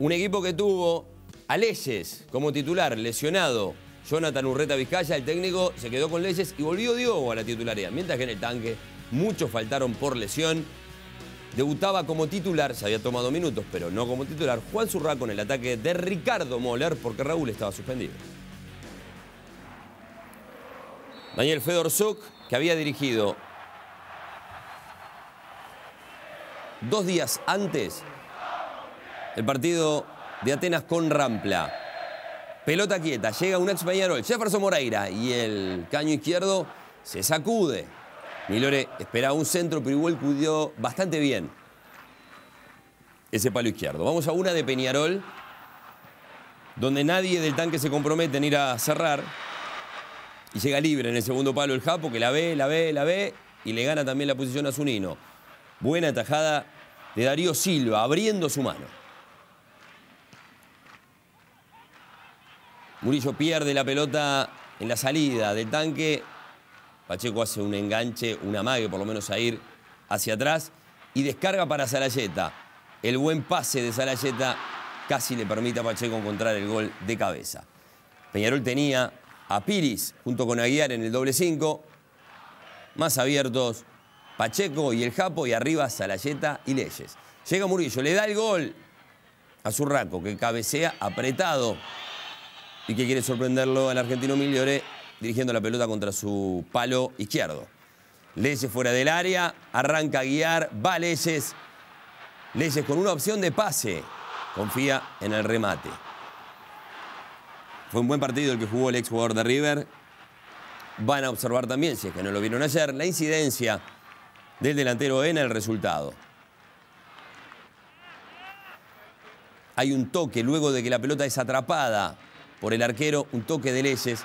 Un equipo que tuvo a Leyes como titular, lesionado. Jonathan Urreta Vizcaya, el técnico, se quedó con Leyes y volvió Diogo a la titularidad. Mientras que en el tanque muchos faltaron por lesión. Debutaba como titular, se había tomado minutos, pero no como titular, Juan Zurra con el ataque de Ricardo Moller porque Raúl estaba suspendido. Daniel Fedorzuk, que había dirigido dos días antes el partido de Atenas con Rampla. Pelota quieta, llega un ex Peñarol, Jefferson Moreira, y el caño izquierdo se sacude. Milore esperaba un centro, pero igual cuidó bastante bien ese palo izquierdo. Vamos a una de Peñarol, donde nadie del tanque se compromete en ir a cerrar. Y llega libre en el segundo palo el Japo, que la ve, la ve, la ve, y le gana también la posición a Zunino. Buena tajada de Darío Silva, abriendo su mano. Murillo pierde la pelota en la salida del tanque. Pacheco hace un enganche, un amague por lo menos a ir hacia atrás y descarga para Salayeta. El buen pase de Salayeta casi le permite a Pacheco encontrar el gol de cabeza. Peñarol tenía a Piris junto con Aguiar en el doble 5. Más abiertos Pacheco y el Japo y arriba Salayeta y Leyes. Llega Murillo, le da el gol a Zurraco que cabecea apretado y que quiere sorprenderlo al argentino Migliore dirigiendo la pelota contra su palo izquierdo. Leyes fuera del área, arranca a guiar, va Leyes. Leyes con una opción de pase, confía en el remate. Fue un buen partido el que jugó el ex jugador de River. Van a observar también, si es que no lo vieron ayer, la incidencia del delantero en el resultado. Hay un toque luego de que la pelota es atrapada por el arquero, un toque de Leyes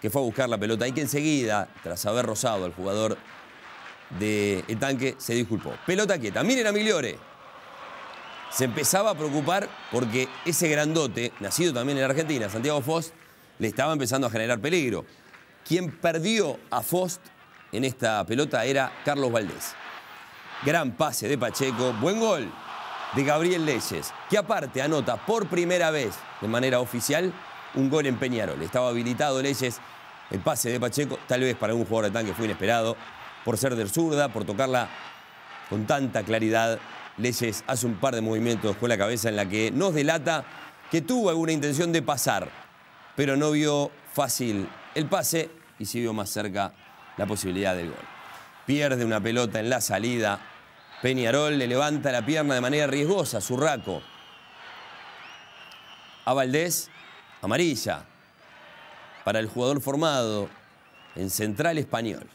que fue a buscar la pelota y que enseguida, tras haber rozado al jugador del tanque, se disculpó. Pelota quieta. Miren a Migliore. Se empezaba a preocupar porque ese grandote, nacido también en Argentina, Santiago Fost, le estaba empezando a generar peligro. Quien perdió a Fost en esta pelota era Carlos Valdés. Gran pase de Pacheco, buen gol de Gabriel Leyes, que aparte anota por primera vez de manera oficial un gol en Peñarol. Estaba habilitado Leyes, el pase de Pacheco, tal vez para un jugador de tanque fue inesperado, por ser del zurda, por tocarla con tanta claridad. Leyes hace un par de movimientos con la cabeza en la que nos delata que tuvo alguna intención de pasar, pero no vio fácil el pase y sí vio más cerca la posibilidad del gol. Pierde una pelota en la salida. Peñarol le levanta la pierna de manera riesgosa, Zurraco. A Valdés, amarilla. Para el jugador formado en Central Español.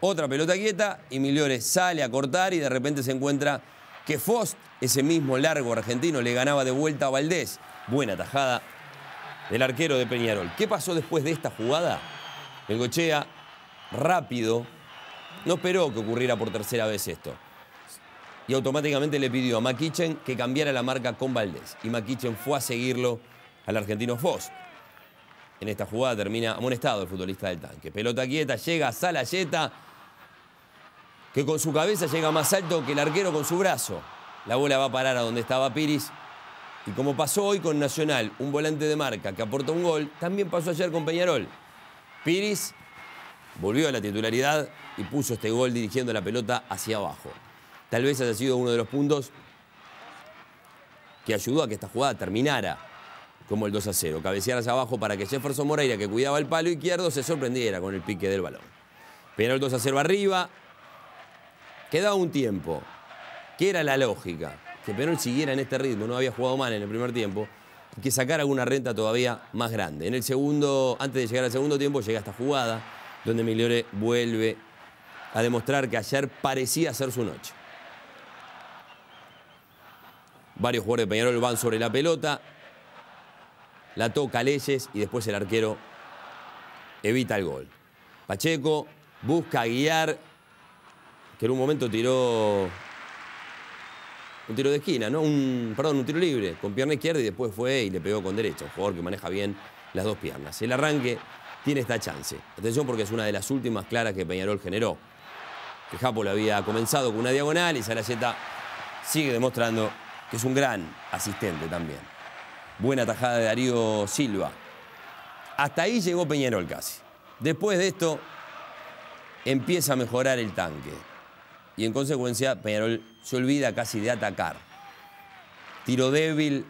Otra pelota quieta y Miliores sale a cortar y de repente se encuentra que Fost, ese mismo largo argentino, le ganaba de vuelta a Valdés. Buena tajada del arquero de Peñarol. ¿Qué pasó después de esta jugada? El Gochea rápido, no esperó que ocurriera por tercera vez esto. Y automáticamente le pidió a Maquichen que cambiara la marca con Valdés. Y Maquichen fue a seguirlo al argentino Foss. En esta jugada termina amonestado el futbolista del tanque. Pelota quieta, llega Salayeta, que con su cabeza llega más alto que el arquero con su brazo. La bola va a parar a donde estaba Piris. Y como pasó hoy con Nacional, un volante de marca que aporta un gol, también pasó ayer con Peñarol. Piris volvió a la titularidad y puso este gol dirigiendo la pelota hacia abajo. Tal vez haya sido uno de los puntos que ayudó a que esta jugada terminara como el 2 a 0. Cabecear hacia abajo para que Jefferson Moreira, que cuidaba el palo izquierdo, se sorprendiera con el pique del balón. Pero el 2 a 0 arriba. Quedaba un tiempo. que era la lógica? Que Penol siguiera en este ritmo, no había jugado mal en el primer tiempo, que sacara una renta todavía más grande. En el segundo, antes de llegar al segundo tiempo, llega esta jugada donde Migliore vuelve a demostrar que ayer parecía ser su noche. Varios jugadores de Peñarol van sobre la pelota, la toca Leyes y después el arquero evita el gol. Pacheco busca guiar, que en un momento tiró un tiro de esquina, ¿no? Un, perdón, un tiro libre con pierna izquierda y después fue y le pegó con derecha. Un jugador que maneja bien las dos piernas. El arranque tiene esta chance. Atención porque es una de las últimas claras que Peñarol generó. El Japo lo había comenzado con una diagonal y Sarayeta sigue demostrando que es un gran asistente también. Buena tajada de Darío Silva. Hasta ahí llegó Peñarol casi. Después de esto, empieza a mejorar el tanque. Y en consecuencia, Peñarol se olvida casi de atacar. Tiro débil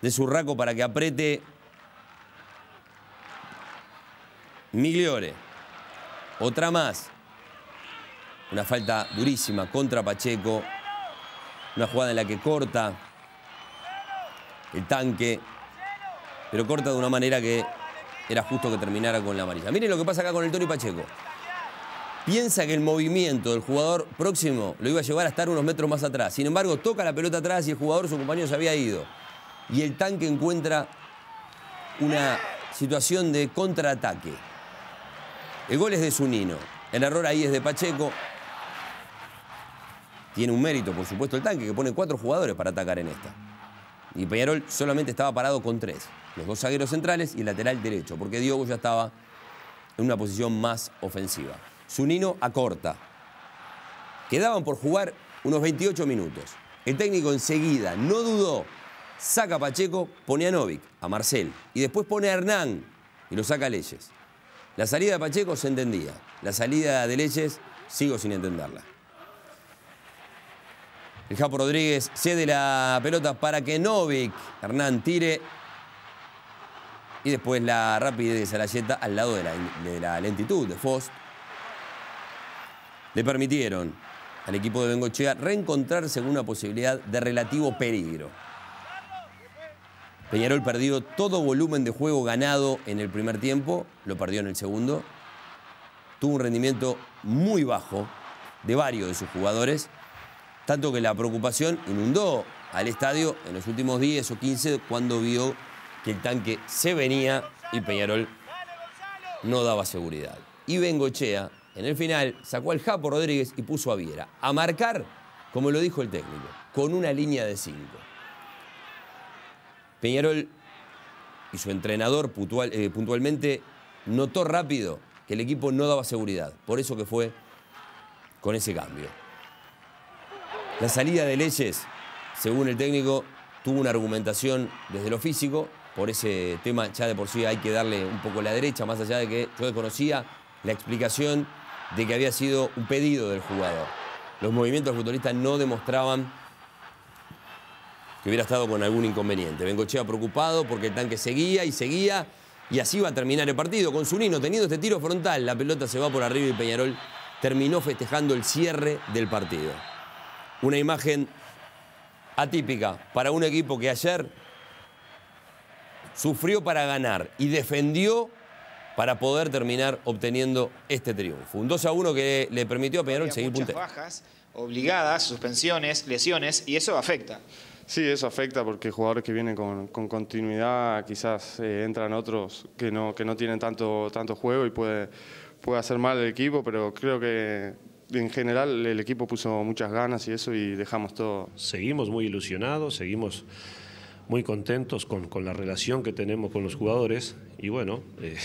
de Surraco para que apriete. Migliore. Otra más. Una falta durísima contra Pacheco. Una jugada en la que corta el tanque, pero corta de una manera que era justo que terminara con la amarilla. Miren lo que pasa acá con el Tony Pacheco. Piensa que el movimiento del jugador próximo lo iba a llevar a estar unos metros más atrás. Sin embargo, toca la pelota atrás y el jugador, su compañero, se había ido. Y el tanque encuentra una situación de contraataque. El gol es de Zunino. El error ahí es de Pacheco. Tiene un mérito, por supuesto, el tanque, que pone cuatro jugadores para atacar en esta. Y Peñarol solamente estaba parado con tres. Los dos zagueros centrales y el lateral derecho, porque Diogo ya estaba en una posición más ofensiva. Zunino acorta. Quedaban por jugar unos 28 minutos. El técnico enseguida, no dudó, saca a Pacheco, pone a Novik, a Marcel, y después pone a Hernán y lo saca a Leyes. La salida de Pacheco se entendía, la salida de Leyes sigo sin entenderla. El Japo Rodríguez cede la pelota para que Novik, Hernán tire. Y después la rapidez de Salayeta al lado de la, lentitud de Fost. Le permitieron al equipo de Bengochea reencontrarse con una posibilidad de relativo peligro. Peñarol perdió todo volumen de juego ganado en el primer tiempo, lo perdió en el segundo. Tuvo un rendimiento muy bajo de varios de sus jugadores tanto que la preocupación inundó al estadio en los últimos 10 o 15 cuando vio que el tanque se venía y Peñarol no daba seguridad. Y Bengochea, en el final, sacó al Japo Rodríguez y puso a Viera. A marcar, como lo dijo el técnico, con una línea de 5. Peñarol y su entrenador eh, puntualmente notó rápido que el equipo no daba seguridad. Por eso que fue con ese cambio. La salida de Leyes, según el técnico, tuvo una argumentación desde lo físico. Por ese tema ya de por sí hay que darle un poco la derecha, más allá de que yo desconocía la explicación de que había sido un pedido del jugador. Los movimientos del futbolista no demostraban que hubiera estado con algún inconveniente. Bengochea preocupado porque el tanque seguía y seguía y así va a terminar el partido. Con Zunino teniendo este tiro frontal, la pelota se va por arriba y Peñarol terminó festejando el cierre del partido una imagen atípica para un equipo que ayer sufrió para ganar y defendió para poder terminar obteniendo este triunfo. Un 2 a 1 que le permitió a Peñarol seguir puntero. bajas obligadas, suspensiones, lesiones, y eso afecta. Sí, eso afecta porque jugadores que vienen con, continuidad quizás eh, entran otros que no, que no tienen tanto, tanto juego y puede, puede hacer mal el equipo, pero creo que en general el equipo puso muchas ganas y eso y dejamos todo. Seguimos muy ilusionados, seguimos muy contentos con, con la relación que tenemos con los jugadores y bueno, eh,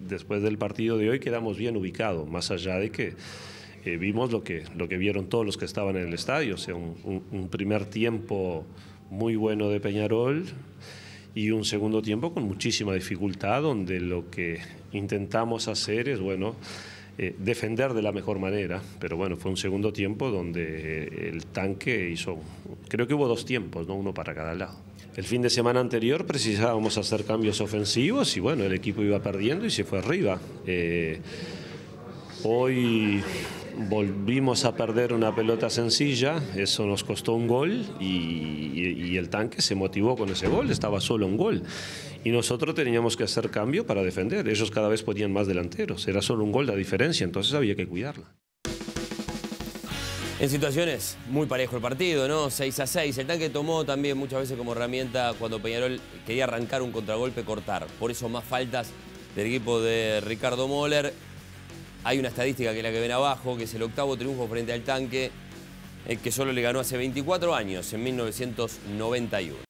después del partido de hoy quedamos bien ubicados, más allá de que eh, vimos lo que, lo que vieron todos los que estaban en el estadio, o sea, un, un primer tiempo muy bueno de Peñarol y un segundo tiempo con muchísima dificultad, donde lo que intentamos hacer es, bueno, eh, defender de la mejor manera, pero bueno, fue un segundo tiempo donde el tanque hizo, creo que hubo dos tiempos, ¿no? uno para cada lado. El fin de semana anterior precisábamos hacer cambios ofensivos y bueno, el equipo iba perdiendo y se fue arriba. Eh, hoy volvimos a perder una pelota sencilla, eso nos costó un gol y, el tanque se motivó con ese gol, estaba solo un gol. Y nosotros teníamos que hacer cambio para defender, ellos cada vez podían más delanteros, era solo un gol la diferencia, entonces había que cuidarla. En situaciones muy parejo el partido, ¿no? 6 a 6. El tanque tomó también muchas veces como herramienta cuando Peñarol quería arrancar un contragolpe, cortar. Por eso más faltas del equipo de Ricardo Moller. Hay una estadística que es la que ven abajo, que es el octavo triunfo frente al tanque, eh, que solo le ganó hace 24 años, en 1991.